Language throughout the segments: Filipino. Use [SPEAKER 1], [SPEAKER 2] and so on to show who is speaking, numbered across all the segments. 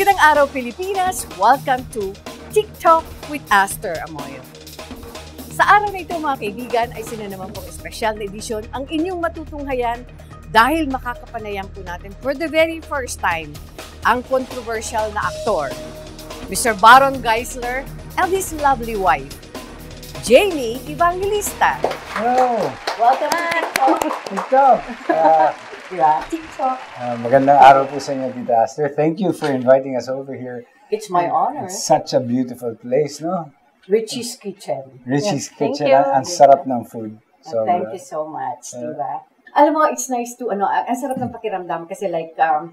[SPEAKER 1] Magandang araw Pilipinas! Welcome to TikTok with Aster Amoyo. Sa araw na ito mga kaibigan ay sina naman pong special na edisyon ang inyong matutunghayan dahil makakapanayan po natin for the very first time ang controversial na aktor, Mr. Baron Geisler and his lovely wife, Jamie Evangelista.
[SPEAKER 2] Hello!
[SPEAKER 1] Welcome to TikTok!
[SPEAKER 2] TikTok! Uh,
[SPEAKER 1] Yeah, TikTok.
[SPEAKER 2] uh, magandang araw po sa inyo, Tita Aster. Thank you for inviting us over here.
[SPEAKER 1] It's my honor.
[SPEAKER 2] It's such a beautiful place, no?
[SPEAKER 1] Richie's Kitchen.
[SPEAKER 2] Richie's
[SPEAKER 3] thank
[SPEAKER 2] Kitchen.
[SPEAKER 3] you.
[SPEAKER 2] Ang, ang sarap ng food. So,
[SPEAKER 1] Thank you so much,
[SPEAKER 2] uh,
[SPEAKER 1] diba? Alam mo, it's nice to, ano, ang sarap ng pakiramdam kasi like, um,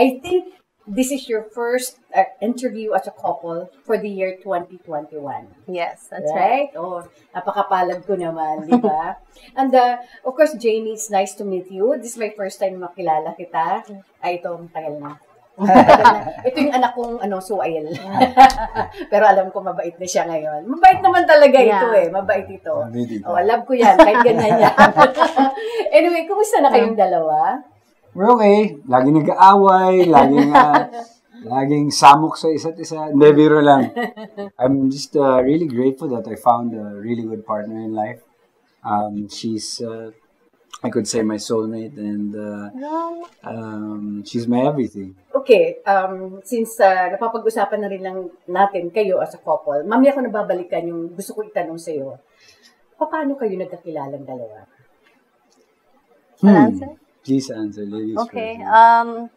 [SPEAKER 1] I think this is your first uh, interview as a couple for the year 2021.
[SPEAKER 3] Yes, that's right.
[SPEAKER 1] right? Oh, napakapalag ko naman, di ba? And uh, of course, Jamie, it's nice to meet you. This is my first time makilala kita. Ay, ito, ang tagal na. Ito yung anak kong ano, suail. Pero alam ko mabait na siya ngayon. Mabait naman talaga ito
[SPEAKER 3] Yeah.
[SPEAKER 1] eh. Mabait ito.
[SPEAKER 2] Mabait ito.
[SPEAKER 1] Oh, alam ko yan. Kahit ganyan yan. anyway, kumusta na kayong dalawa?
[SPEAKER 2] We're okay. Laging nag-aaway, laging, uh, laging samok sa isa't isa. Hindi, biro lang. I'm just uh, really grateful that I found a really good partner in life. Um, she's, uh, I could say my soulmate and uh, um, she's my everything.
[SPEAKER 1] Okay, um, since uh, napapag-usapan na rin lang natin kayo as a couple, mamaya ko nababalikan yung gusto ko itanong sa iyo. Paano kayo nagkakilalang dalawa?
[SPEAKER 3] I'll answer.
[SPEAKER 2] Please answer, ladies
[SPEAKER 3] Okay.
[SPEAKER 2] first.
[SPEAKER 3] Um,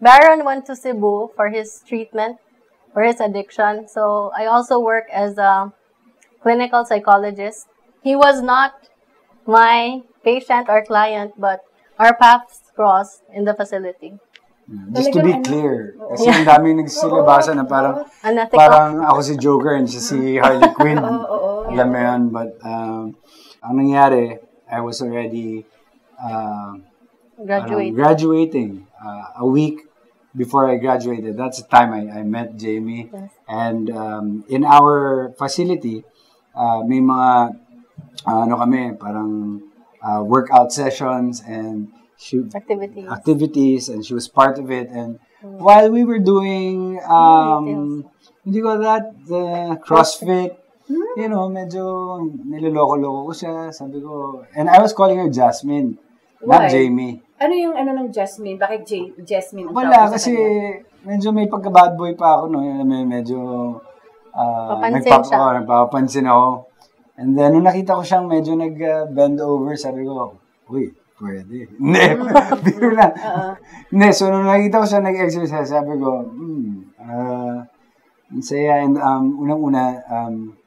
[SPEAKER 3] Baron went to Cebu for his treatment for his addiction. So I also work as a clinical psychologist. He was not my patient or client, but our paths crossed in the facility.
[SPEAKER 2] Just to be clear, kasi ang daming nagsilabasa na parang
[SPEAKER 3] Unethical.
[SPEAKER 2] parang ako si Joker and siya si Harley Quinn.
[SPEAKER 1] oo.
[SPEAKER 2] Alam mo yun, but um, ang nangyari, I was already uh,
[SPEAKER 3] graduate.
[SPEAKER 2] parang graduating uh, a week before I graduated. That's the time I, I met Jamie.
[SPEAKER 3] Yes.
[SPEAKER 2] And um, in our facility, uh, may mga uh, ano kami, parang uh, workout sessions and she,
[SPEAKER 3] activities.
[SPEAKER 2] activities and she was part of it. And while we were doing, um, hindi ko that, the CrossFit, you know, medyo niloloko-loko ko siya. Sabi ko, and I was calling her Jasmine,
[SPEAKER 1] Why?
[SPEAKER 2] not Jamie.
[SPEAKER 1] Ano yung ano ng Jasmine? Bakit J- Jasmine ang
[SPEAKER 2] Wala, kasi
[SPEAKER 1] kanya?
[SPEAKER 2] medyo may pagka-bad boy pa ako, no? Yun, may medyo, uh,
[SPEAKER 3] Papansin
[SPEAKER 2] nagpap-
[SPEAKER 3] siya.
[SPEAKER 2] oh, nagpapansin ako. And then, nung nakita ko siyang medyo nag-bend over, sabi ko, uy, pwede. Hindi, biro lang. Hindi, so nung nakita ko siya nag-exercise, sabi ko, hmm, uh, ang saya. And um, unang-una, um,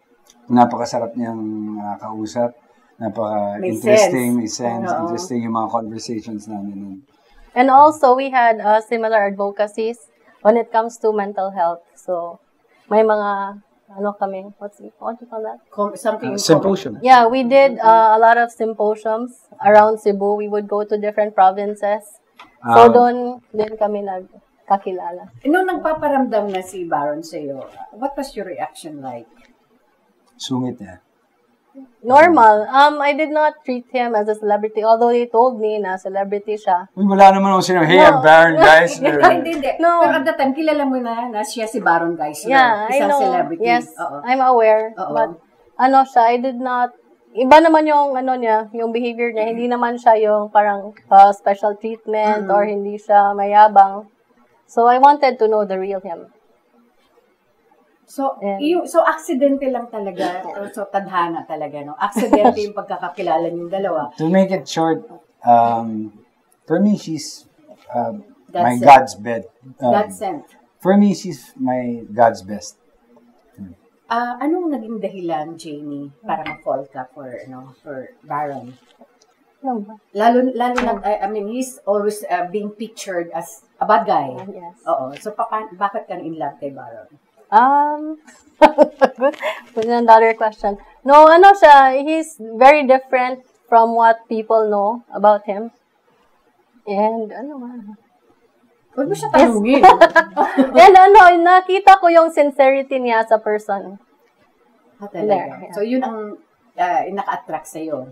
[SPEAKER 2] napakasarap niyang uh, kausap. Napaka-interesting,
[SPEAKER 1] May
[SPEAKER 2] may sense.
[SPEAKER 1] Oo.
[SPEAKER 2] Interesting yung mga conversations namin.
[SPEAKER 3] And also, we had uh, similar advocacies when it comes to mental health. So, may mga, ano kami, what's, what do you call that?
[SPEAKER 1] Com- something
[SPEAKER 2] Uh, symposium.
[SPEAKER 3] Yeah, we did uh, a lot of symposiums around Cebu. We would go to different provinces. So,
[SPEAKER 2] Ah.
[SPEAKER 3] doon din kami nagkakilala.
[SPEAKER 1] Nung nagpaparamdam na si Baron sa iyo, what was your reaction like?
[SPEAKER 2] Sungit niya.
[SPEAKER 3] Normal. Um, I did not treat him as a celebrity, although they told me na celebrity siya.
[SPEAKER 2] Uy, wala naman ako sinabi, hey, I'm
[SPEAKER 3] No.
[SPEAKER 2] Baron, guys.
[SPEAKER 1] hindi, hindi.
[SPEAKER 3] No.
[SPEAKER 1] Pero at that time, kilala mo na na siya si Baron Geisler.
[SPEAKER 3] Yeah, I
[SPEAKER 1] isang
[SPEAKER 3] know.
[SPEAKER 1] celebrity.
[SPEAKER 3] Yes,
[SPEAKER 1] Oo.
[SPEAKER 3] I'm aware.
[SPEAKER 1] Oo.
[SPEAKER 3] But, ano siya, I did not, iba naman yung, ano niya, yung behavior niya. Hindi naman siya yung parang uh, special treatment or hindi siya mayabang. So, I wanted to know the real him.
[SPEAKER 1] So,
[SPEAKER 3] Yeah.
[SPEAKER 1] yung, so aksidente lang talaga. So, tadhana talaga, no? Aksidente yung pagkakakilala niyong dalawa.
[SPEAKER 2] To make it short, um, for me, she's uh, my
[SPEAKER 1] it.
[SPEAKER 2] God's bed. Um,
[SPEAKER 1] God sent.
[SPEAKER 2] For me, she's my God's best.
[SPEAKER 1] Ah, anong naging dahilan, Jamie, para ma-fall ka for, ano, for Baron?
[SPEAKER 3] Ba?
[SPEAKER 1] Lalo, lalo na, I, I mean, he's always uh, being pictured as a bad guy.
[SPEAKER 3] Yes.
[SPEAKER 1] Oo. So, papa, bakit ka in love kay Baron?
[SPEAKER 3] Um, good another question. No, ano siya, he's very different from what people know about him. And ano ba?
[SPEAKER 1] Huwag mo siya tanungin.
[SPEAKER 3] And ano, nakita ko yung sincerity niya sa person.
[SPEAKER 1] Ah,
[SPEAKER 3] There,
[SPEAKER 1] talaga.
[SPEAKER 3] yeah.
[SPEAKER 1] So, yun ang uh, naka-attract sa'yo.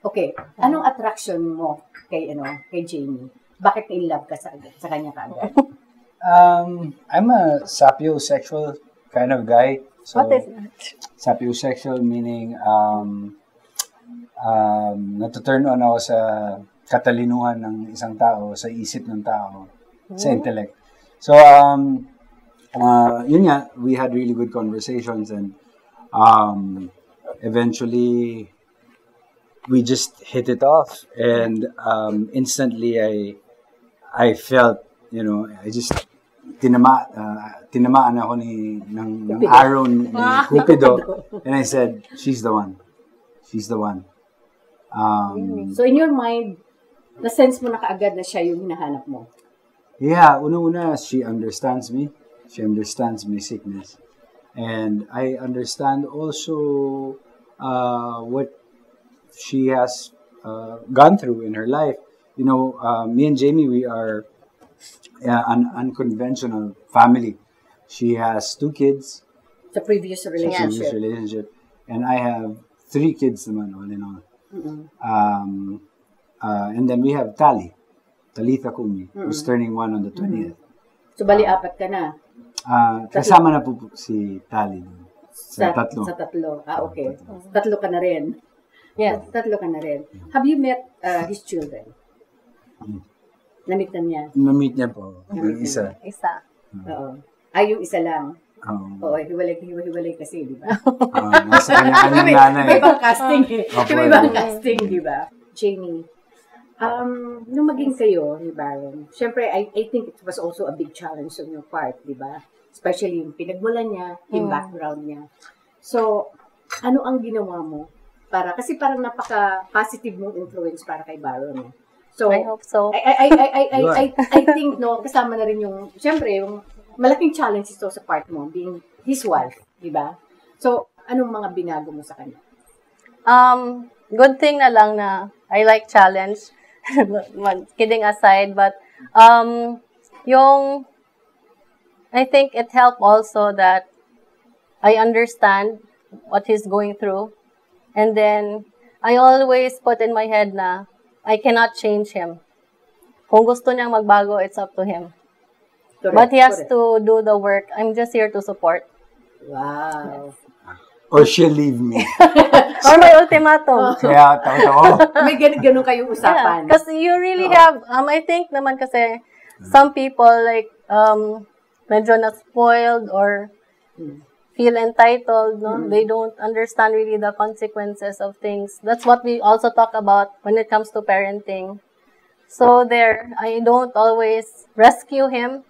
[SPEAKER 1] Okay. Anong attraction mo kay, ano, kay Jamie? Bakit in love ka sa, sa kanya kaagad?
[SPEAKER 2] Um, I'm a sapiosexual kind of guy. So,
[SPEAKER 3] what is that?
[SPEAKER 2] sapiosexual meaning um, um, natuturn on ako sa katalinuhan ng isang tao, sa isip ng tao, sa intellect. So, um, uh, yun nga, we had really good conversations and um, eventually we just hit it off and um, instantly I I felt, you know, I just tinama uh, tinamaan ako ni ng, ng arrow ni Cupido and I said, she's the one. She's the one. Um,
[SPEAKER 1] So in your mind, na-sense mo na kaagad na siya yung hinahanap mo.
[SPEAKER 2] Yeah, una-una, she understands me. She understands my sickness. And I understand also uh, what she has uh, gone through in her life. You know, uh, me and Jamie, we are uh, an unconventional family. She has two kids,
[SPEAKER 1] Sa previous relationship.
[SPEAKER 2] previous relationship, and I have three kids naman, all in all. Um, uh, and then we have Tali, Talitha Kumi, who's turning one on the 20th.
[SPEAKER 1] So bali apat ka na.
[SPEAKER 2] Ah, kasama na po po si Tali dun. Sa, tatlo.
[SPEAKER 1] Sa tatlo. Ah, okay. Tatlo ka na rin.
[SPEAKER 3] Yes.
[SPEAKER 1] Tatlo ka na rin. Have you met uh, his children? Namit na niya.
[SPEAKER 2] Na-meet niya po, yung isa.
[SPEAKER 3] Isa.
[SPEAKER 1] Oo. Ay, yung isa lang.
[SPEAKER 2] Um,
[SPEAKER 1] Oo, hiwalay, hiwalay, hiwalay kasi, di ba?
[SPEAKER 2] ah, nasa kanya-kanyang
[SPEAKER 1] may,
[SPEAKER 2] nanay.
[SPEAKER 1] may ibang casting eh.
[SPEAKER 2] Opo,
[SPEAKER 1] May ibang casting, di ba? Jamie, um, nung maging kayo ni Baron, syempre, I, I think it was also a big challenge on your part, di ba? Especially yung pinagmulan niya, yung
[SPEAKER 3] Mm.
[SPEAKER 1] background niya. So, ano ang ginawa mo? Para, kasi parang napaka-positive mong influence para kay Baron. eh. So,
[SPEAKER 3] I hope so.
[SPEAKER 1] I, I, I, I, I. I, I think, no, kasama na rin yung, syempre, yung malaking challenge ito sa part mo, being his wife, di ba? So, anong mga binago mo sa kanya?
[SPEAKER 3] Um, good thing na lang na I like challenge. Kidding aside, but um, yung I think it helped also that I understand what he's going through, and then I always put in my head na I cannot change him. Kung gusto niyang magbago, it's up to him.
[SPEAKER 1] Correct,
[SPEAKER 3] But he has
[SPEAKER 1] correct.
[SPEAKER 3] to do the work. I'm just here to support.
[SPEAKER 1] Wow.
[SPEAKER 2] Or she'll leave me.
[SPEAKER 3] Or my ultimatum.
[SPEAKER 2] Kaya takot ako.
[SPEAKER 1] May ganun, ganun kayong usapan.
[SPEAKER 3] Because you really have, um, I think naman kasi, some people like, um, medyo na-spoiled or feel entitled, no? They don't understand really the consequences of things. That's what we also talk about when it comes to parenting. So there, I don't always rescue him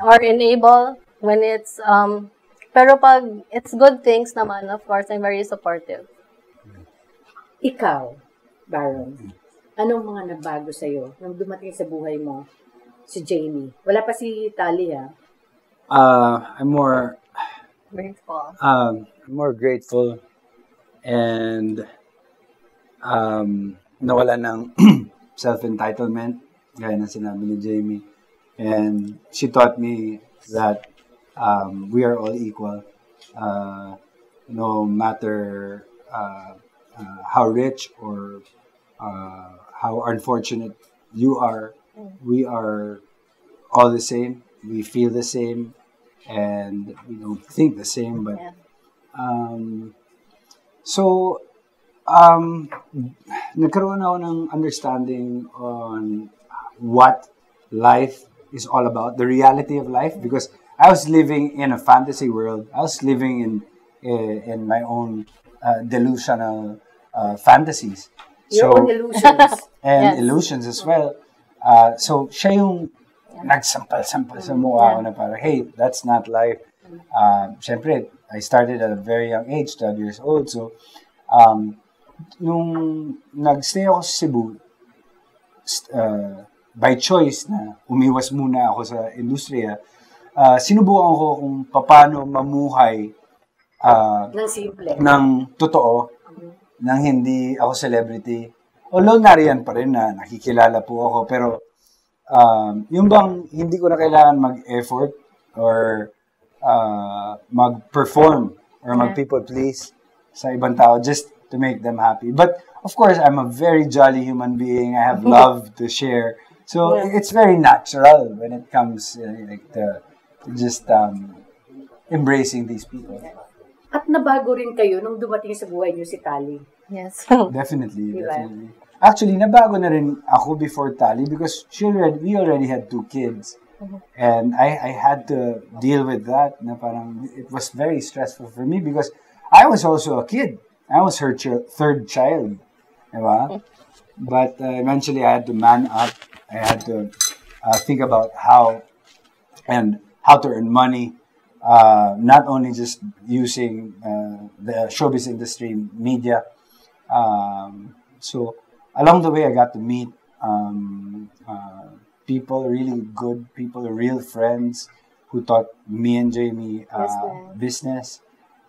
[SPEAKER 3] or enable when it's, um, pero pag it's good things naman, of course, I'm very supportive.
[SPEAKER 1] Ikaw, Baron, anong mga nabago sa'yo nung dumating sa buhay mo si Jamie? Wala pa si Tali, ha?
[SPEAKER 2] Uh, I'm more
[SPEAKER 3] Grateful.
[SPEAKER 2] um, more grateful and um, nawala ng self-entitlement, gaya ng sinabi ni Jamie. And she taught me that um, we are all equal. Uh, no matter uh, uh, how rich or uh, how unfortunate you are, we are all the same. We feel the same, and we don't think the same. But um, so um, nagkaroon ako ng understanding on what life is all about, the reality of life, because I was living in a fantasy world. I was living in in, in my own uh, delusional uh, fantasies.
[SPEAKER 1] Your own illusions.
[SPEAKER 2] and
[SPEAKER 3] Yes.
[SPEAKER 2] illusions as well. Uh, so, siya yung nagsampal-sampal sa mukha ko na parang, hey, that's not life. Uh, Siyempre, I started at a very young age, 12 years old. So, um, nung nagstay ako sa Cebu, uh, by choice na umiwas muna ako sa industriya, uh, sinubukan ko kung paano mamuhay uh,
[SPEAKER 1] ng simple.
[SPEAKER 2] ng totoo, nang hindi ako celebrity. Although nariyan pa rin na nakikilala po ako, pero um, yung bang hindi ko na kailangan mag-effort or uh, mag-perform or mag-people please sa ibang tao just to make them happy. But of course, I'm a very jolly human being. I have love to share. So
[SPEAKER 3] Yeah.
[SPEAKER 2] it's very natural when it comes uh, like to, to just um, embracing these people.
[SPEAKER 1] At nabago rin kayo nung dumating sa buhay niyo si Tali.
[SPEAKER 3] Yes.
[SPEAKER 2] Definitely,
[SPEAKER 1] Diba?
[SPEAKER 2] definitely. Actually, nabago na rin ako before Tali because she already, we already had two kids. And I, I had to deal with that. Na parang, it was very stressful for me because I was also a kid. I was her ch- third child. Diba? But uh, eventually I had to man up. I had to uh, think about how and how to earn money. Uh, not only just using uh, the showbiz industry media. Um, so along the way, I got to meet um, uh, people, really good people, real friends who taught me and Jamie uh,
[SPEAKER 3] Business.
[SPEAKER 2] business.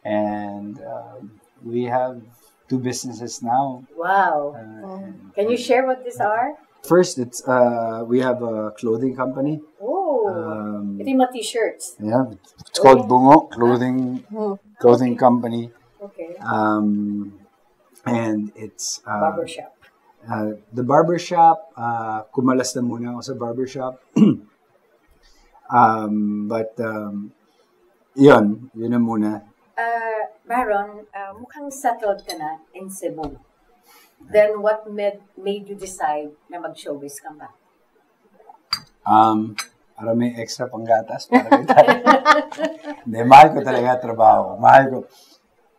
[SPEAKER 2] And um, we have two businesses now.
[SPEAKER 1] Wow.
[SPEAKER 2] Uh, and
[SPEAKER 1] Can you share what these are?
[SPEAKER 2] First, it's uh, we have a clothing company.
[SPEAKER 1] Oh,
[SPEAKER 2] Um,
[SPEAKER 1] ito yung t-shirts.
[SPEAKER 2] yeah, it's called Bungo Clothing Clothing Company.
[SPEAKER 1] Okay.
[SPEAKER 2] Um, and it's uh,
[SPEAKER 1] Barbershop.
[SPEAKER 2] Uh, the barbershop. Uh, kumalas na muna ako sa barbershop. um, but um, yun, yun na muna.
[SPEAKER 1] Uh, Baron, uh, mukhang settled ka na in Cebu. Then what made, made you decide na mag-showbiz ka ba?
[SPEAKER 2] Um, para may extra panggatas para kay. Hindi, mahal ko talaga trabaho. Mahal ko.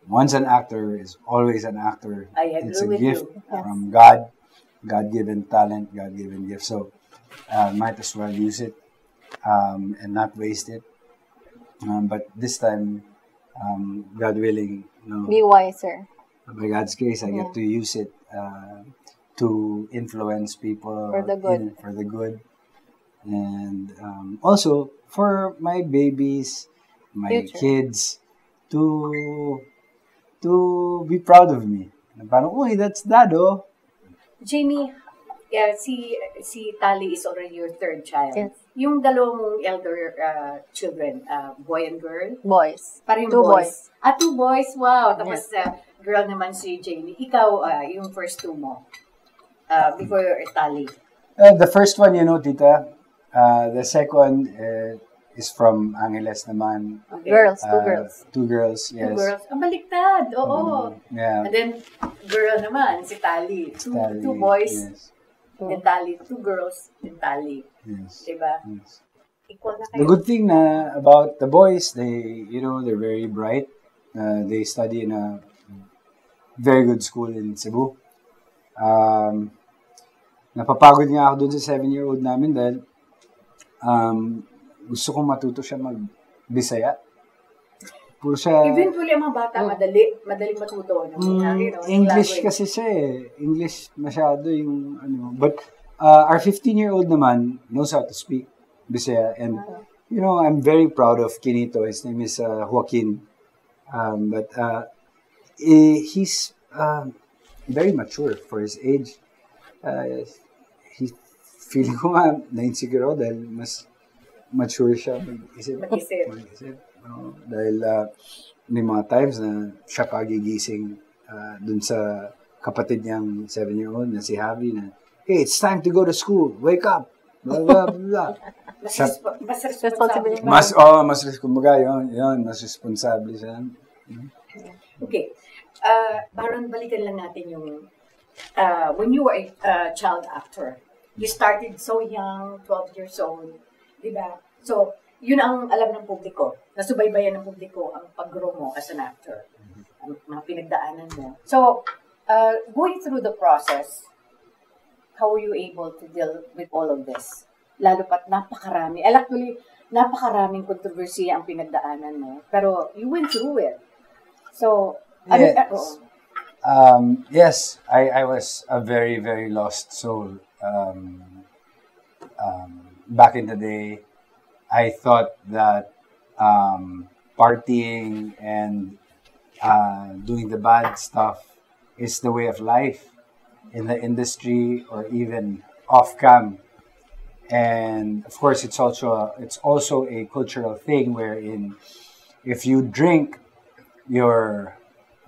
[SPEAKER 2] Once an actor is always an actor.
[SPEAKER 1] I agree
[SPEAKER 2] it's a
[SPEAKER 1] with
[SPEAKER 2] gift
[SPEAKER 1] you.
[SPEAKER 2] from God, God-given talent, God-given gift. So, uh, might as well use it um, and not waste it. Um, but this time, um, God willing, you know,
[SPEAKER 3] Be wiser.
[SPEAKER 2] by God's grace, I get to use it uh, to influence people
[SPEAKER 3] For the good.
[SPEAKER 2] in- for the good, and um, also for my babies, my
[SPEAKER 3] Future.
[SPEAKER 2] kids, to to be proud of me. Parang, uy, that's dad, oh.
[SPEAKER 1] Jamie, yeah, si si Tali is already your third child.
[SPEAKER 3] Yes.
[SPEAKER 1] Yung dalawang elder uh, children, uh, boy and girl,
[SPEAKER 3] Boys.
[SPEAKER 1] parang
[SPEAKER 3] Two
[SPEAKER 1] boys. Ah, two boys, wow. Tapos uh, girl naman si Jamie. Ikaw, uh, yung first two mo. Uh, before Tali.
[SPEAKER 2] Uh, the first one, you know, tita. Uh, the second uh, is from Angeles naman.
[SPEAKER 1] Okay.
[SPEAKER 3] Girls. Two
[SPEAKER 2] Uh,
[SPEAKER 3] girls.
[SPEAKER 2] Two girls, yes.
[SPEAKER 1] Two girls. Ang baliktad, oo.
[SPEAKER 2] Yeah.
[SPEAKER 1] And then, girl naman, si Tali. Two,
[SPEAKER 2] Tali,
[SPEAKER 1] two boys,
[SPEAKER 2] Yes.
[SPEAKER 1] then Tali. Two girls, then Tali.
[SPEAKER 2] Yes.
[SPEAKER 1] Diba?
[SPEAKER 2] yes.
[SPEAKER 1] Equal na
[SPEAKER 2] The
[SPEAKER 1] kayo.
[SPEAKER 2] good thing na about the boys, they, you know, they're very bright. Uh, they study in a very good school in Cebu. Um, napapagod nga ako dun sa seven-year-old namin dahil um, gusto kong matuto siya mag-Bisaya. Puro siya...
[SPEAKER 1] Eventually, ang mga bata, madali, madaling matuto. No?
[SPEAKER 2] Mm,
[SPEAKER 1] You know,
[SPEAKER 2] English
[SPEAKER 1] language.
[SPEAKER 2] kasi siya eh. English masyado yung ano. But uh, our 15-year-old naman knows how to speak Bisaya. And, you know, I'm very proud of Kinito. His name is uh, Joaquin. Um, but uh, eh, he's um very mature for his age. Uh, he, feeling ko nga, na-insecure dahil mas mature siya mag-isip.
[SPEAKER 1] Mag-isip.
[SPEAKER 2] Mag-isip. Oo. dahil uh, may mga times na siya pagigising uh, dun sa kapatid niyang seven-year-old na si Javi na, hey, it's time to go to school. Wake up. Blah, blah, blah.
[SPEAKER 1] Mas, resp- mas responsible.
[SPEAKER 2] mas, oh, mas, kumbaga, yun, yun, mas responsable siya.
[SPEAKER 1] Okay. Uh, Baron, balikan lang natin yung uh, when you were a uh, child actor, you started so young, 12 years old, di ba? So, yun ang alam ng publiko. Nasubaybayan ng publiko ang pag-grow mo as an actor. Ang mga pinagdaanan mo. So, uh, going through the process, how were you able to deal with all of this? Lalo pat napakarami. Actually, napakaraming kontrobersiya ang pinagdaanan mo. Pero you went through it. So, ano,
[SPEAKER 2] Yes.
[SPEAKER 1] ah, oo.
[SPEAKER 2] Um, yes, I, I was a very, very lost soul. Um, um, back in the day, I thought that um, partying and uh, doing the bad stuff is the way of life in the industry or even off cam. And of course, it's also a, it's also a cultural thing wherein if you drink, you're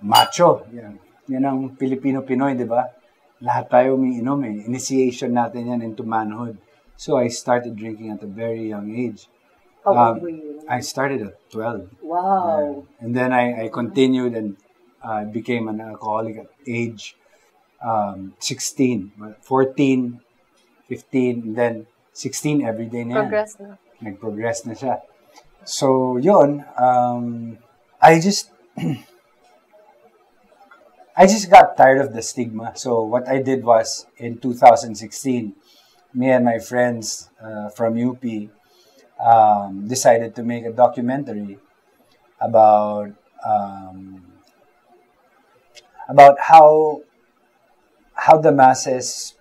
[SPEAKER 2] macho. Yan, yan ang Filipino-Pinoy, di ba? Lahat tayo umiinom eh. Initiation natin yan into manhood. So I started drinking at a very young age.
[SPEAKER 1] How
[SPEAKER 2] Um,
[SPEAKER 1] old were you?
[SPEAKER 2] I started at 12.
[SPEAKER 1] Wow.
[SPEAKER 2] And then I, I continued and uh, became an alcoholic at age um, 16, 14, 15, and then 16 every day na yan.
[SPEAKER 3] Progress na.
[SPEAKER 2] Nag-progress na siya. So, yun, um, I just, I just got tired of the stigma. So, what I did was, in 2016, me and my friends uh, from UP um, decided to make a documentary about um, about how how the masses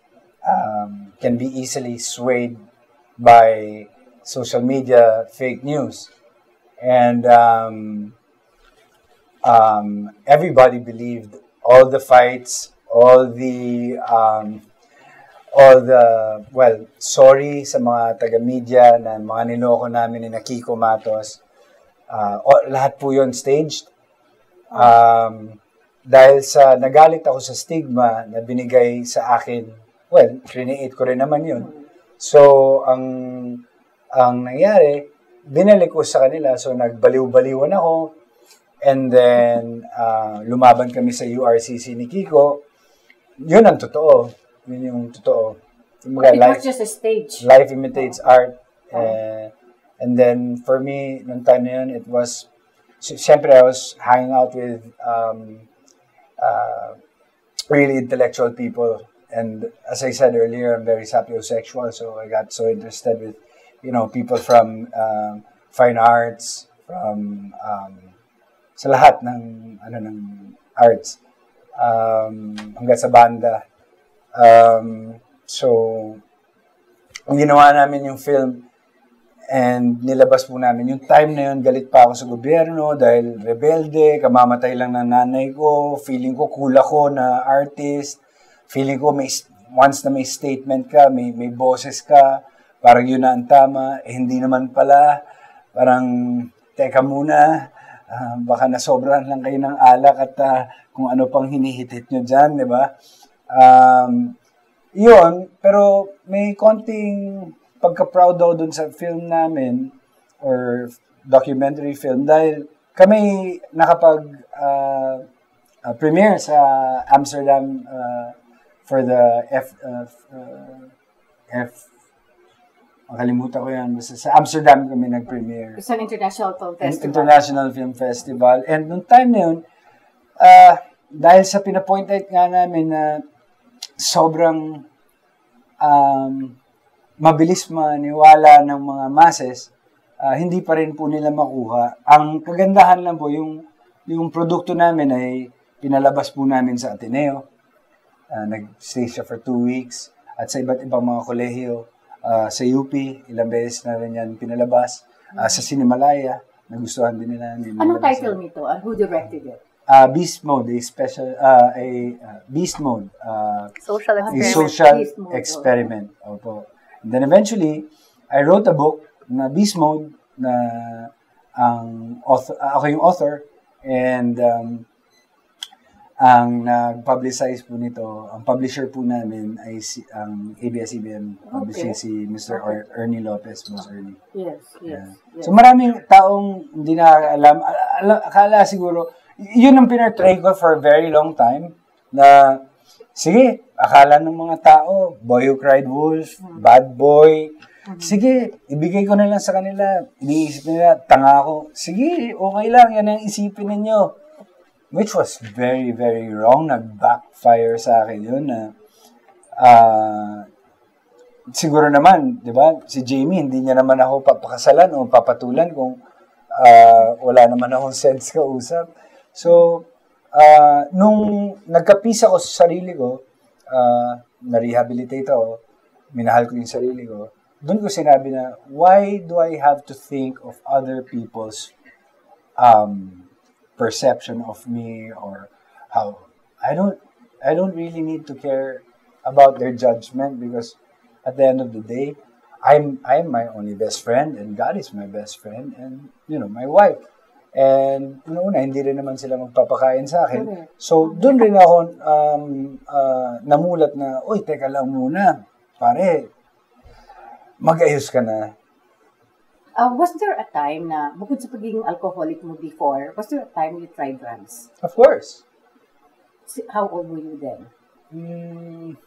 [SPEAKER 2] um, can be easily swayed by social media fake news. And um, um, everybody believed all the fights all the um, all the well sorry sa mga taga media na mga niloko namin ni Nakiko Matos uh, o- lahat po yon staged um, dahil sa nagalit ako sa stigma na binigay sa akin, well, create ko rin naman yun. So, ang ang nangyari, binalik ko sa kanila. So, nagbaliw-baliwan ako. And then, uh, lumaban kami sa URCC ni Kiko. Yun ang totoo. Yun yung totoo. Kumbaga,
[SPEAKER 1] It
[SPEAKER 2] life-
[SPEAKER 1] just a stage.
[SPEAKER 2] life imitates art. Uh, and then for me, nung time na yun, it was, si- siyempre I was hanging out with um, uh, really intellectual people. And as I said earlier, I'm very sapiosexual, so I got so interested with, you know, people from um, fine arts, from um, sa lahat ng ano ng arts um, hanggang sa banda. Um, so, ginawa namin yung film and nilabas po namin. Yung time na yun, galit pa ako sa gobyerno dahil rebelde, kamamatay lang ng nanay ko, feeling ko cool ako na artist, feeling ko may, once na may statement ka, may, may boses ka, parang yun na ang tama, eh hindi naman pala, parang teka muna, ah, baka nasobrahan lang kayo ng alak at ah, kung ano pang hinihitit nyo dyan, di ba? Um, yun, pero may konting pagka-proud daw dun sa film namin or documentary film dahil kami nakapag uh, uh, premiere sa Amsterdam uh, for the F uh, uh, F makalimutan ko yan basta sa Amsterdam kami nag-premiere
[SPEAKER 1] It's an international film festival.
[SPEAKER 2] International Film Festival. And nung time na yun, ah, dahil sa pinapoint out nga namin na sobrang um, mabilis maniwala ng mga masses, ah, hindi pa rin po nila makuha. Ang kagandahan lang po, yung, yung produkto namin ay pinalabas po namin sa Ateneo. Ah, nag-stay siya for two weeks. At sa iba't ibang mga kolehiyo, ah, sa UP, ilang beses na rin yan pinalabas. Ah, sa Cinemalaya, nagustuhan din nila. hindi
[SPEAKER 1] Anong title nito and who directed it?
[SPEAKER 2] Ah, Beast Mode, a special, ah, a ah, Beast Mode, ah,
[SPEAKER 3] Social
[SPEAKER 2] a
[SPEAKER 3] experiment.
[SPEAKER 2] social
[SPEAKER 1] Beast Mode,
[SPEAKER 2] experiment. Opo. And then eventually, I wrote a book na Beast Mode na ang author, ako yung author and um, ang nag-publicize po nito, ang publisher po namin ay si, ang ABS-CBN publishing
[SPEAKER 1] Okay.
[SPEAKER 2] si Mr. Er- Ernie Lopez, Boss Ernie.
[SPEAKER 1] Yes, yes.
[SPEAKER 2] Yeah.
[SPEAKER 1] yes.
[SPEAKER 2] So maraming taong hindi nakakaalam. Al- al- akala siguro, yun ang pinatry ko for a very long time na sige, akala ng mga tao, boy who cried wolf, bad boy. Sige, ibigay ko na lang sa kanila. Iniisip nila, tanga ako. Sige, okay lang, yan ang isipin ninyo. Which was very, very wrong. Nag-backfire sa akin yun na ah, siguro naman, di ba, si Jamie, hindi niya naman ako papakasalan o papatulan kung ah, wala naman akong sense kausap. So, ah, nung nagkapisa ko sa sarili ko, ah, na-rehabilitate ako, minahal ko yung sarili ko, doon ko sinabi na, why do I have to think of other people's um, perception of me or how? I don't I don't really need to care about their judgment because at the end of the day I'm I'm my only best friend and God is my best friend and you know my wife and noon hindi rin naman sila magpapakain sa akin so doon rin ako um, ah, namulat na uy teka lang muna pare mag-ayos ka na.
[SPEAKER 1] Uh, was there a time na, bukod sa pagiging alcoholic mo before, was there a time you tried drugs?
[SPEAKER 2] Of course.
[SPEAKER 1] How old were you then?
[SPEAKER 2] Mm,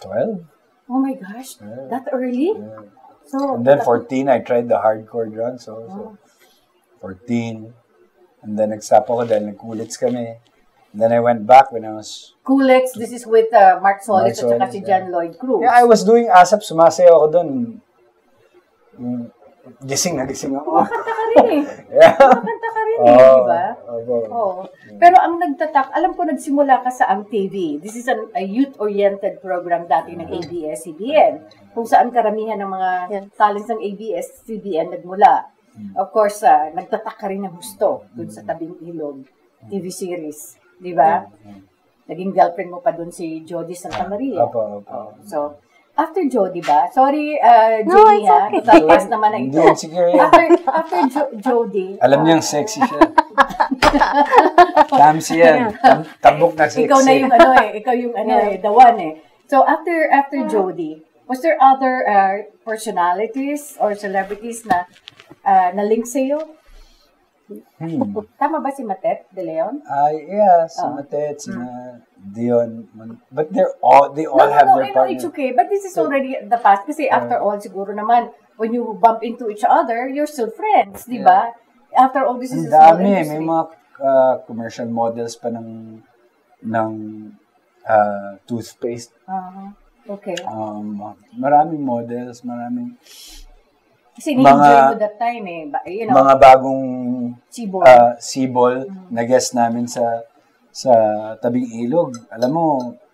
[SPEAKER 2] 12?
[SPEAKER 1] Oh my gosh,
[SPEAKER 2] Yeah.
[SPEAKER 1] that early?
[SPEAKER 2] Yeah.
[SPEAKER 1] So,
[SPEAKER 2] And then 14, I tried the hardcore drugs also. 14. And then nag-stop ako dahil nagkulits kami. And then I went back when I was...
[SPEAKER 1] Kulex, this is with uh, Mark Solis
[SPEAKER 2] Mark
[SPEAKER 1] at saka si. John Lloyd Cruz.
[SPEAKER 2] Yeah, I was doing ASAP, sumasayaw ako doon. Mm, Gising na gising ako.
[SPEAKER 1] Kanta ka rin eh.
[SPEAKER 2] yeah.
[SPEAKER 1] Kanta ka rin eh, di ba?
[SPEAKER 2] Opo.
[SPEAKER 1] Oo. Pero ang nagtatak, alam ko nagsimula ka sa Ang TV. This is an, a youth-oriented program dati ng ABS-CBN. Kung saan karamihan ng mga
[SPEAKER 3] Yes.
[SPEAKER 1] talents ng ABS-CBN nagmula. Of course, ah, nagtatak ka rin ng gusto dun sa Tabing Ilog TV series. Di ba? Naging girlfriend mo pa dun si Jody Santa Maria.
[SPEAKER 2] Opo, opo.
[SPEAKER 1] So, after Jody ba? Sorry, uh,
[SPEAKER 3] No,
[SPEAKER 1] Jamie
[SPEAKER 3] it's
[SPEAKER 1] ha.
[SPEAKER 3] okay.
[SPEAKER 1] Tatas naman na
[SPEAKER 2] Hindi,
[SPEAKER 1] ito.
[SPEAKER 2] insecure yan.
[SPEAKER 1] After, after jo- Jody,
[SPEAKER 2] Alam niyang sexy siya. Tamsi yan. Tam- Tabok na sexy.
[SPEAKER 1] ikaw na yung ano eh, ikaw yung ano eh, the one eh. So after after Jody, was there other uh, personalities or celebrities na uh, na link sa iyo?
[SPEAKER 2] Hmm.
[SPEAKER 1] Tama ba si Matet de Leon?
[SPEAKER 2] Ay, yeah, si
[SPEAKER 1] Oh.
[SPEAKER 2] Matet, si na Dion. But they're all, they all
[SPEAKER 1] No, no,
[SPEAKER 2] have
[SPEAKER 1] no,
[SPEAKER 2] their
[SPEAKER 1] I know it's
[SPEAKER 2] partner.
[SPEAKER 1] okay. But this is already the past. Kasi after all, siguro naman, when you bump into each other, you're still friends, di ba? After all, this is
[SPEAKER 2] Ang
[SPEAKER 1] a small
[SPEAKER 2] dami,
[SPEAKER 1] industry.
[SPEAKER 2] may mga uh, commercial models pa ng ng uh, toothpaste.
[SPEAKER 1] Ah, okay.
[SPEAKER 2] Um, maraming models, maraming
[SPEAKER 1] Kasi
[SPEAKER 2] mga-
[SPEAKER 1] mo that time eh. You know,
[SPEAKER 2] mga bagong
[SPEAKER 1] Sibol.
[SPEAKER 2] uh, sibol
[SPEAKER 1] Mm-hmm.
[SPEAKER 2] na guest namin sa sa tabing ilog. Alam mo,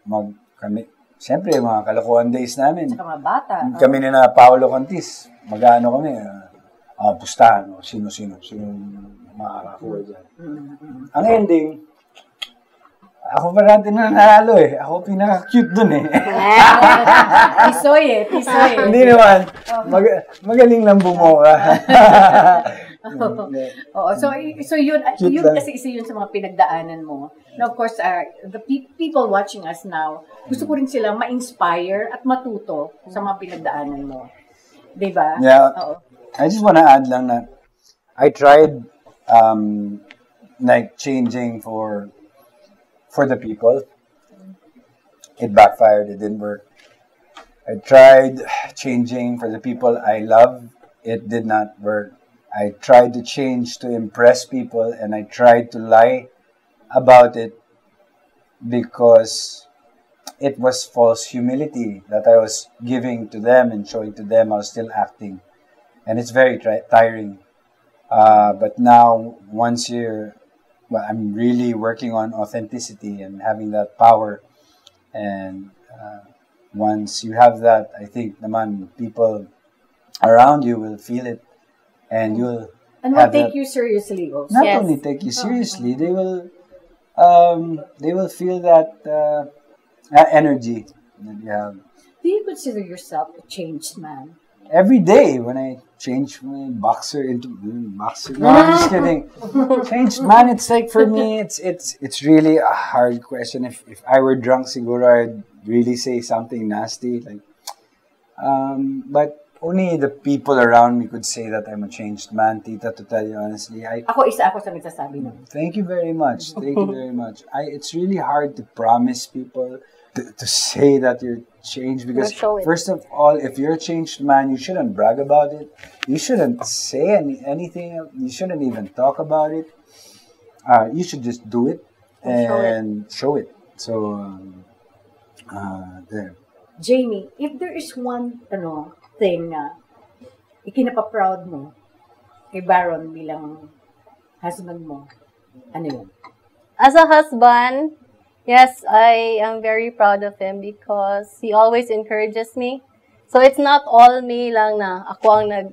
[SPEAKER 2] mag kami Siyempre, mga kalokohan days namin.
[SPEAKER 1] Saka mga bata. ah.
[SPEAKER 2] Kami ni na Paolo Contis, mag-ano kami, ah, ah, pustahan, o sino-sino, sino makakakuha dyan.
[SPEAKER 1] Mm-hmm.
[SPEAKER 2] Ang ending, ako parante na nanalo eh. Ako pinaka-cute dun eh.
[SPEAKER 1] Tisoy eh, tisoy eh.
[SPEAKER 2] Hindi naman. Mag- magaling lang bumoka.
[SPEAKER 1] Oo, so so yun
[SPEAKER 2] Cute
[SPEAKER 1] yun
[SPEAKER 2] lang.
[SPEAKER 1] kasi isa yun sa mga pinagdaanan mo. Now of course, uh, the pe- people watching us now, gusto ko rin silang ma-inspire at matuto sa mga pinagdaanan mo. 'Di ba?
[SPEAKER 2] Yeah.
[SPEAKER 1] Oo.
[SPEAKER 2] I just wanna add lang na I tried um, like changing for for the people. It backfired. It didn't work. I tried changing for the people I love. It did not work. I tried to change to impress people, and I tried to lie about it because it was false humility that I was giving to them and showing to them I was still acting and it's very tri- tiring. Uh, but now, once you're, well, I'm really working on authenticity and having that power. And uh, once you have that, I think naman people around you will feel it, and you'll
[SPEAKER 1] And will take you seriously also.
[SPEAKER 2] not
[SPEAKER 3] Yes.
[SPEAKER 2] only take you seriously, they will, um, they will feel that uh, uh, energy that you have.
[SPEAKER 1] Do you consider yourself a changed man?
[SPEAKER 2] every day when I change my boxer into mm, boxer. No, I'm just kidding. Changed man, it's like for me, it's it's it's really a hard question. If if I were drunk, siguro I'd really say something nasty. Like, um, but only the people around me could say that I'm a changed man. Tita, to tell you honestly, I
[SPEAKER 1] Ako isa ako sa nagsasabi nun.
[SPEAKER 2] Thank you very much. Thank you very much. I it's really hard to promise people to, to say that you're changed because first of all, if you're a changed man, you shouldn't brag about it. You shouldn't say any, anything. You shouldn't even talk about it. Uh, you should just do it
[SPEAKER 3] And show it.
[SPEAKER 2] show it. So um, uh, there.
[SPEAKER 1] Jamie, if there is one ano thing na ikinapa-proud mo kay Baron bilang husband mo, ano yun?
[SPEAKER 3] As a husband, yes, I am very proud of him because he always encourages me. So it's not all me lang na ako ang nag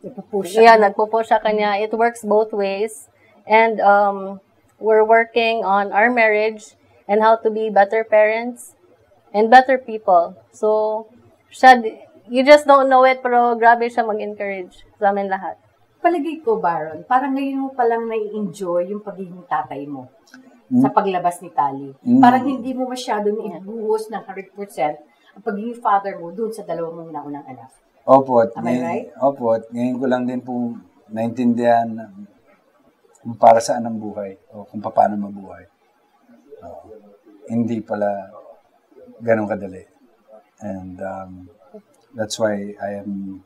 [SPEAKER 1] Ipupush
[SPEAKER 3] yeah, nagpo-push sa kanya. It works both ways. And um we're working on our marriage and how to be better parents and better people. So siya you just don't know it pero grabe siya mag-encourage sa amin lahat.
[SPEAKER 1] Palagay ko, Baron, parang ngayon mo palang nai-enjoy yung pagiging tatay mo sa paglabas ni Tali.
[SPEAKER 2] Mm.
[SPEAKER 1] Parang hindi mo masyado ibuhos ng 100% ang pagiging father mo dun sa dalawang mong naunang anak.
[SPEAKER 2] Opo, at
[SPEAKER 1] Am I right?
[SPEAKER 2] opo, at ngayon ko lang din po naintindihan na kung para saan ang buhay o kung paano mabuhay. Oo. hindi pala ganun kadali. And um, that's why I am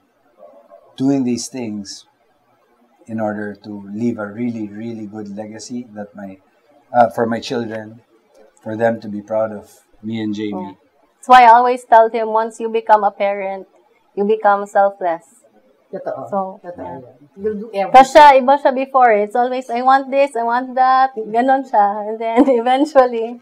[SPEAKER 2] doing these things in order to leave a really, really good legacy that my uh, for my children, for them to be proud of me and Jamie.
[SPEAKER 3] That's why I always tell him once you become a parent, you become selfless.
[SPEAKER 1] Totoo.
[SPEAKER 3] So,
[SPEAKER 1] Totoo yan. You'll do everything.
[SPEAKER 3] Kasi siya, iba siya before. It's always, I want this, I want that. Ganon siya. And then, eventually,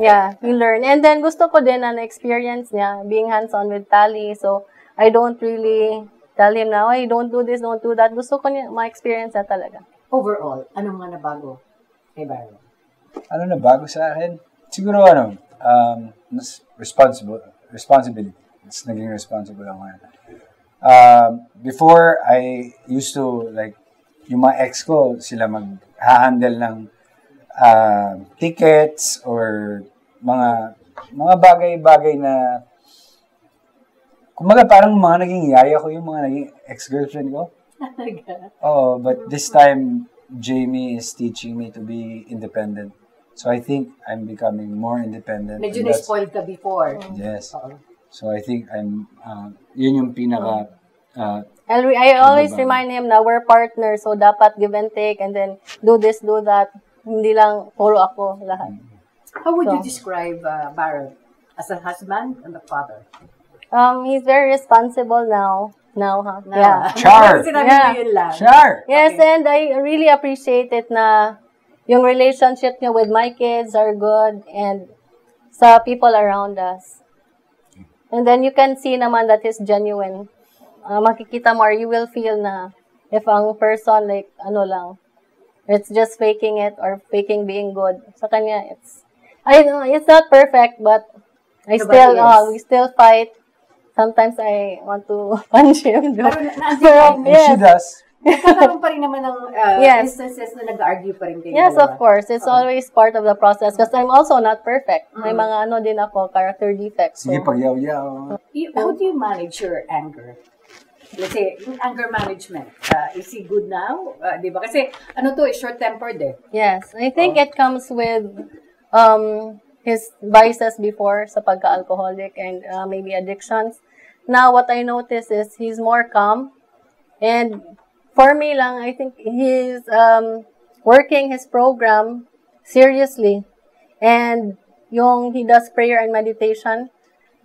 [SPEAKER 3] yeah, you learn. And then, gusto ko din na na-experience niya, being hands-on with Tally. So, I don't really tell him na, hey, don't do this, don't do that. Gusto ko niya, ma-experience na talaga.
[SPEAKER 1] Overall, anong mga nabago kay Byron?
[SPEAKER 2] ano na bago sa akin? Siguro ano, um, mas responsible, responsibility. Mas naging responsible ako ngayon. Um, before, I used to, like, yung mga ex ko, sila mag-handle ng uh, tickets or mga mga bagay-bagay na kumaga parang mga naging yaya ko yung mga naging ex-girlfriend ko. Oh, but this time Jamie is teaching me to be independent. So I think I'm becoming more independent.
[SPEAKER 1] Medyo na-spoiled ka before.
[SPEAKER 2] Yes. So I think I'm uh, yun yung pinaka uh,
[SPEAKER 3] And re- I always remind him na we're partners, so dapat give and take, and then do this, do that. Hindi lang puro ako lahat.
[SPEAKER 1] How would you
[SPEAKER 3] So-
[SPEAKER 1] describe uh, Byron as a husband and a father?
[SPEAKER 3] Um, he's very responsible now. Now, huh? Yeah.
[SPEAKER 2] Char!
[SPEAKER 3] Yeah.
[SPEAKER 2] Sure.
[SPEAKER 3] Yes,
[SPEAKER 1] Okay.
[SPEAKER 3] and I really appreciate it na yung relationship niya with my kids are good and sa people around us. And then you can see naman that is genuine. Uh, makikita mo or you will feel na if ang person like ano lang, it's just faking it or faking being good. Sa kanya, it's, I know, it's not perfect, but I
[SPEAKER 1] Nobody
[SPEAKER 3] still,
[SPEAKER 1] is.
[SPEAKER 3] uh, we still fight. Sometimes I want to punch him.
[SPEAKER 1] Pero na- naandun
[SPEAKER 3] Pero,
[SPEAKER 1] rin-
[SPEAKER 2] And she
[SPEAKER 3] yes.
[SPEAKER 2] does.
[SPEAKER 1] Nagkakaroon pa rin naman ng uh,
[SPEAKER 3] Yes.
[SPEAKER 1] instances na nag-argue pa rin kayo.
[SPEAKER 3] Yes, of course. It's always part of the process because I'm also not perfect. May
[SPEAKER 1] Mm.
[SPEAKER 3] mga ano din ako, character defects. So,
[SPEAKER 2] Sige, pag yaw-yaw.
[SPEAKER 1] You- How do you manage your anger? Let's say, anger management, uh, is he good now? Uh, di ba? Kasi, ano to, eh, short-tempered eh.
[SPEAKER 3] yes. I think it comes with um, his vices before sa pagka-alcoholic and uh, maybe addictions. Now, what I notice is he's more calm. And for me lang, I think he's um, working his program seriously. And yung he does prayer and meditation,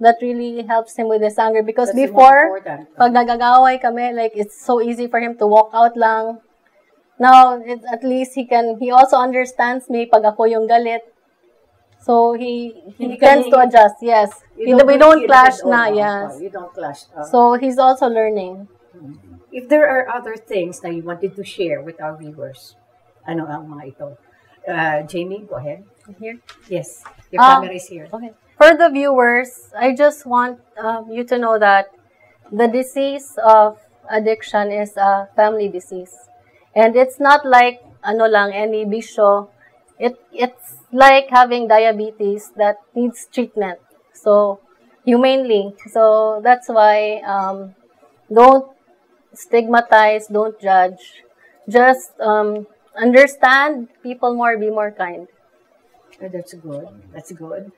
[SPEAKER 3] that really helps him with his anger. Because
[SPEAKER 1] That's
[SPEAKER 3] before, pag nagagaway kami, like, it's so easy for him to walk out lang. Now, it, at least he can, he also understands me pag ako yung galit. So, he, he
[SPEAKER 1] ka
[SPEAKER 3] tends to adjust, yes.
[SPEAKER 1] You
[SPEAKER 3] We,
[SPEAKER 1] don't
[SPEAKER 3] we don't clash na, yes.
[SPEAKER 1] You don't clash. Oh.
[SPEAKER 3] So, he's also learning.
[SPEAKER 1] if there are other things that you wanted to share with our viewers, ano ang mga ito? Uh, Jamie, go ahead.
[SPEAKER 3] Here.
[SPEAKER 1] Yes, your
[SPEAKER 3] Ah.
[SPEAKER 1] camera is here.
[SPEAKER 3] Okay. For the viewers, I just want um, you to know that the disease of addiction is a family disease. And it's not like ano lang any bisyo. It it's like having diabetes that needs treatment. So humanely. So that's why um, don't stigmatize, don't judge. Just um, understand people more, be more kind.
[SPEAKER 1] Oh, that's good. That's good.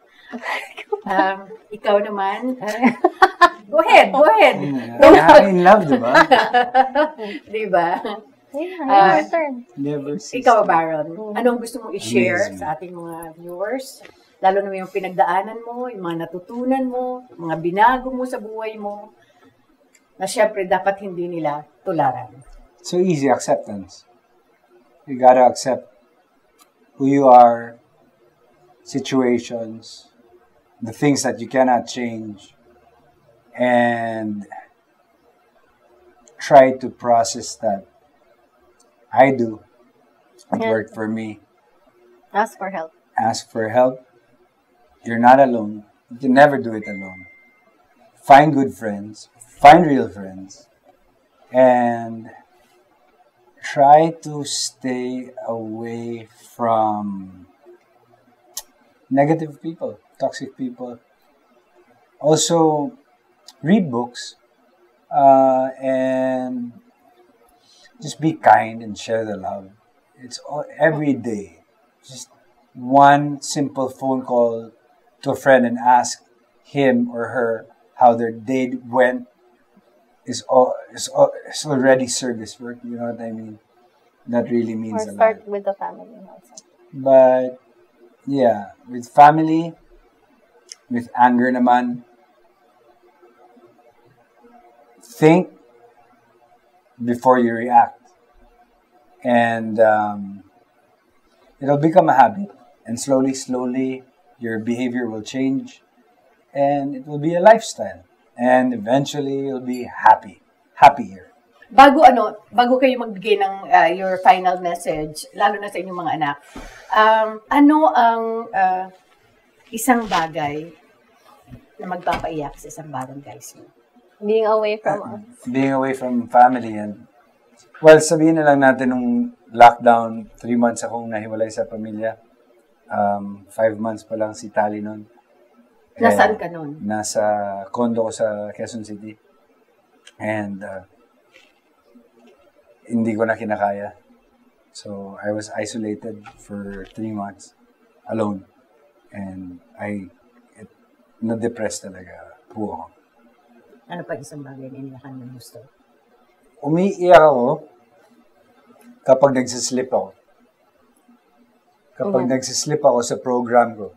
[SPEAKER 1] Um, ikaw naman. go ahead, go ahead.
[SPEAKER 2] Yeah, in love, di ba?
[SPEAKER 1] Di ba?
[SPEAKER 3] Yeah,
[SPEAKER 1] Ah,
[SPEAKER 3] your turn.
[SPEAKER 2] Never.
[SPEAKER 1] Ikaw, Baron, anong gusto mong i-share
[SPEAKER 2] Amazing.
[SPEAKER 1] sa ating mga viewers? Lalo na yung pinagdaanan mo, yung mga natutunan mo, mga binago mo sa buhay mo, na syempre dapat hindi nila tularan.
[SPEAKER 2] So easy acceptance. You gotta accept who you are, situations, the things that you cannot change, and try to process that. I do. It
[SPEAKER 3] Yeah.
[SPEAKER 2] worked for me.
[SPEAKER 3] Ask for help.
[SPEAKER 2] Ask for help. You're not alone. You can never do it alone. Find good friends. Find real friends. And try to stay away from negative people, toxic people. also read books uh, and just be kind and share the love. It's all, every day. Just one simple phone call to a friend and ask him or her how their day went is all is, all, is already service work. You know what I mean? That really
[SPEAKER 3] Or
[SPEAKER 2] means a lot.
[SPEAKER 3] start with the family also.
[SPEAKER 2] But yeah, with family, with anger naman, think before you react. And um, it'll become a habit. And slowly, slowly, your behavior will change. And it will be a lifestyle. And eventually, you'll be happy. Happier.
[SPEAKER 1] Bago ano, bago kayo magbigay ng uh, your final message, lalo na sa inyong mga anak, um, ano ang uh, isang bagay na magpapaiyak sa isang barangay mo?
[SPEAKER 3] Being away from us.
[SPEAKER 2] being away from family and well, sabihin na lang natin nung lockdown, three months akong nahiwalay sa pamilya. Um, five months pa lang si Tali nun.
[SPEAKER 1] Nasaan
[SPEAKER 2] And
[SPEAKER 1] ka nun?
[SPEAKER 2] Nasa condo ko sa Quezon City. And uh, hindi ko na kinakaya. So, I was isolated for three months alone. And I, it, na-depress talaga po ako.
[SPEAKER 1] Ano pa isang bagay na iniyakan mo gusto?
[SPEAKER 2] umiiyak ako kapag nagsislip ako. Kapag
[SPEAKER 3] Mhm.
[SPEAKER 2] nagsislip ako sa program ko,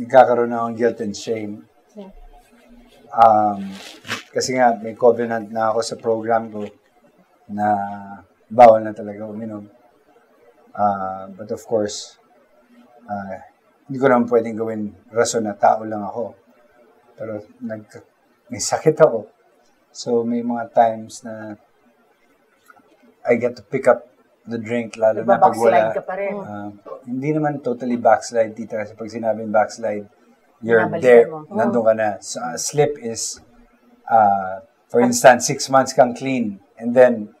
[SPEAKER 2] nagkakaroon ako ng guilt and shame.
[SPEAKER 3] Yeah.
[SPEAKER 2] Um, kasi nga, may covenant na ako sa program ko na bawal na talaga uminom. Uh, but of course, uh, hindi ko naman pwedeng gawin rason na tao lang ako. Pero nag, may sakit ako. So, may mga times na I get to pick up the drink, lalo na pag wala.
[SPEAKER 1] ka pa rin.
[SPEAKER 2] Uh, hindi naman totally backslide, tita, kasi pag sinabing backslide, you're there,
[SPEAKER 1] mo.
[SPEAKER 2] nandun ka na. So, uh, slip is, uh, for instance, six months kang clean, and then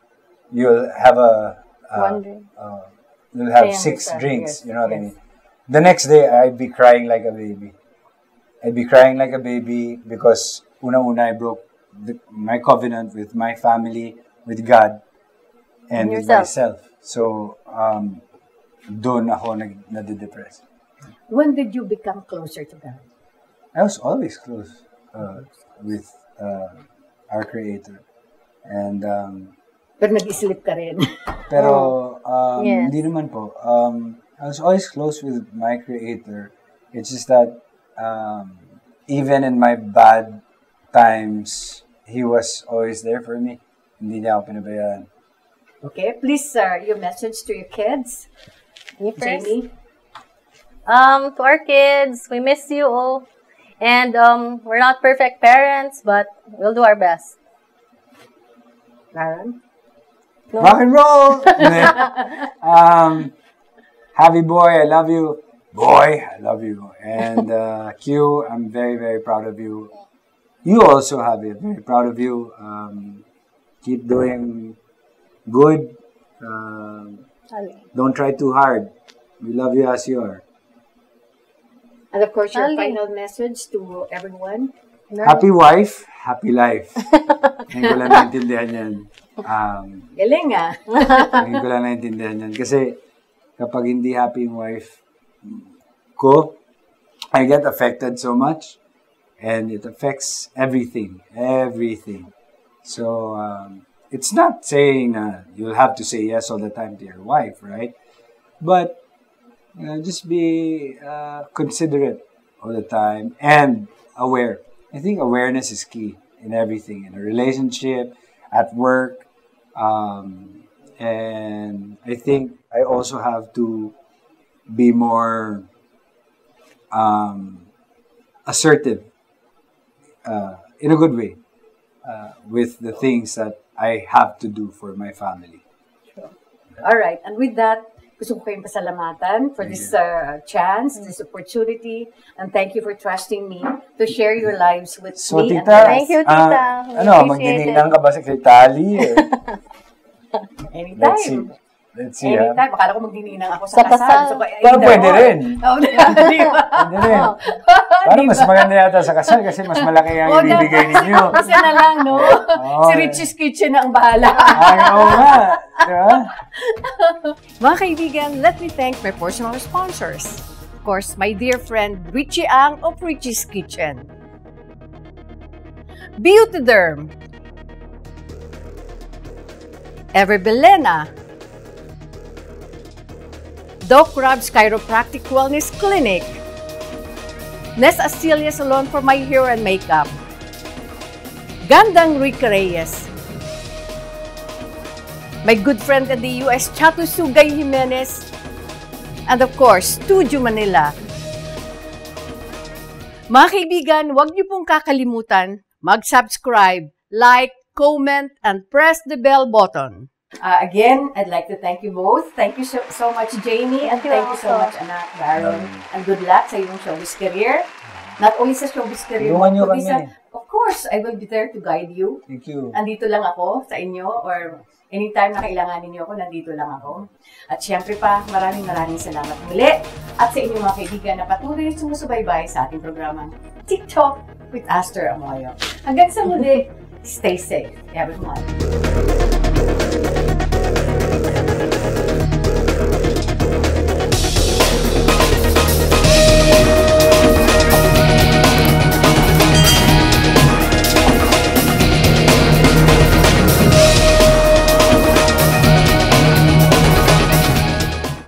[SPEAKER 2] you'll have a, uh,
[SPEAKER 3] One drink.
[SPEAKER 2] uh, you'll have six drinks,
[SPEAKER 1] Yes,
[SPEAKER 2] you know what I mean? The next day, I'd be crying like a baby. I'd be crying like a baby because una-una, I broke the, my covenant with my family, with God, and
[SPEAKER 3] And
[SPEAKER 2] with myself. So, um, doon ako nag, nade-depress.
[SPEAKER 1] When did you become closer to God?
[SPEAKER 2] I was always close uh, with uh, our Creator. And, um,
[SPEAKER 1] Pero nag-slip ka rin.
[SPEAKER 2] pero, um,
[SPEAKER 3] Yes.
[SPEAKER 2] hindi naman po. Um, I was always close with my Creator. It's just that, um, even in my bad times, He was always there for me. Hindi niya ako pinabayaan.
[SPEAKER 1] okay, please, sir, your message to your kids.
[SPEAKER 3] You first.
[SPEAKER 1] Jamie?
[SPEAKER 3] Um, to our kids, we miss you all. And um, we're not perfect parents, but we'll do our best.
[SPEAKER 1] Lauren?
[SPEAKER 3] No?
[SPEAKER 2] Rock and roll! um, Javi boy, I love you. Boy, I love you. And uh, Q, I'm very, very proud of you. You also, Javi, very proud of you. Um, keep doing good. Um,
[SPEAKER 3] Ali.
[SPEAKER 2] don't try too hard. We love you as you are.
[SPEAKER 1] And of course, your
[SPEAKER 3] Ali.
[SPEAKER 1] final message to everyone.
[SPEAKER 2] Happy wife, happy life. Ngayon ko lang naintindihan yan. Um,
[SPEAKER 1] Galing ah.
[SPEAKER 2] Ngayon ko lang naintindihan yan. Kasi kapag hindi happy yung wife ko, I get affected so much. And it affects everything. Everything. So, um, it's not saying uh, you'll have to say yes all the time to your wife, right? But, know, just be uh, considerate all the time and aware. I think awareness is key in everything, in a relationship, at work, um, and I think I also have to be more um, assertive uh, in a good way uh, with the things that I have to do for my family.
[SPEAKER 1] All right. And with that, gusto ko kayong pasalamatan for this uh, chance, this opportunity, and thank you for trusting me to share your lives with
[SPEAKER 2] So,
[SPEAKER 1] me. and
[SPEAKER 2] tita,
[SPEAKER 1] the
[SPEAKER 3] Thank you, tita. We
[SPEAKER 2] ano,
[SPEAKER 3] appreciate
[SPEAKER 2] magdininang ka ba sa kay Tali? Eh?
[SPEAKER 1] Anytime.
[SPEAKER 2] Let's see. Let's see?
[SPEAKER 1] Anytime. Akala ko magdininang ako sa,
[SPEAKER 3] Sa
[SPEAKER 1] kasal.
[SPEAKER 3] kasal.
[SPEAKER 1] So, ay,
[SPEAKER 2] Well,
[SPEAKER 1] ayun
[SPEAKER 2] pwede
[SPEAKER 1] na,
[SPEAKER 2] rin.
[SPEAKER 1] Oh, di ba?
[SPEAKER 2] Pwede rin. Parang mas maganda yata sa kasal kasi mas malaki ang
[SPEAKER 1] Oh,
[SPEAKER 2] ibibigay ninyo.
[SPEAKER 1] Isa na lang, no?
[SPEAKER 2] Oo.
[SPEAKER 1] si Richie's Kitchen na ang bahala.
[SPEAKER 2] Ay, oo nga. Diba?
[SPEAKER 1] Mga kaibigan, let me thank my personal sponsors. Of course, my dear friend Richie Ang of Richie's Kitchen. Beautyderm. Ever Belena. Doc Rob's Chiropractic Wellness Clinic. Nes Astilia Salon for my hair and makeup. Gandang Rick Reyes. My good friend in the US, Chato Sugay Jimenez. And of course, Studio Manila. Mga kaibigan, huwag niyo pong kakalimutan mag-subscribe, like, comment, and press the bell button. Uh, again, I'd like to thank you both. Thank you so, so much, Jamie, and
[SPEAKER 3] Thank you
[SPEAKER 1] thank you so much, Anak, Baron. And good luck sa iyong showbiz career. Not only sa showbiz career, kundi
[SPEAKER 2] kami.
[SPEAKER 1] sa- of course, I will be there to guide you.
[SPEAKER 2] Thank you.
[SPEAKER 1] Andito lang ako sa inyo or anytime na kailanganin niyo ako, nandito lang ako. At syempre pa, maraming maraming salamat muli at sa inyong mga kaibigan na patuloy sumusubaybay sa ating programang TikTok with Aster Amoyo. Hanggang sa muli, stay safe, everyone.